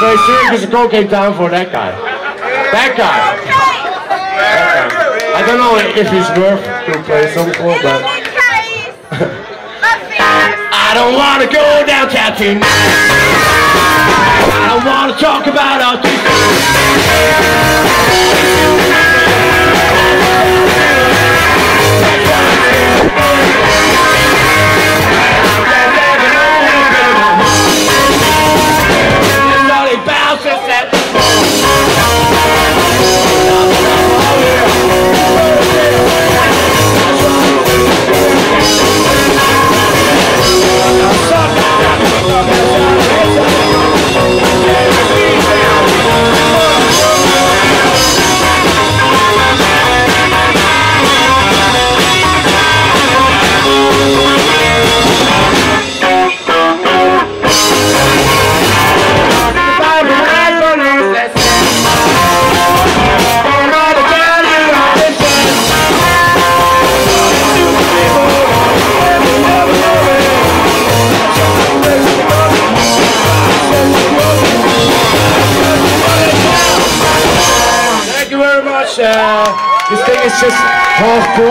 played Syracuse Crow came down for that guy. That guy. That guy. I don't know if he's worth to play some for, but I don't wanna go downtown tonight. I don't wanna talk about our much. Uh, this thing is just half full.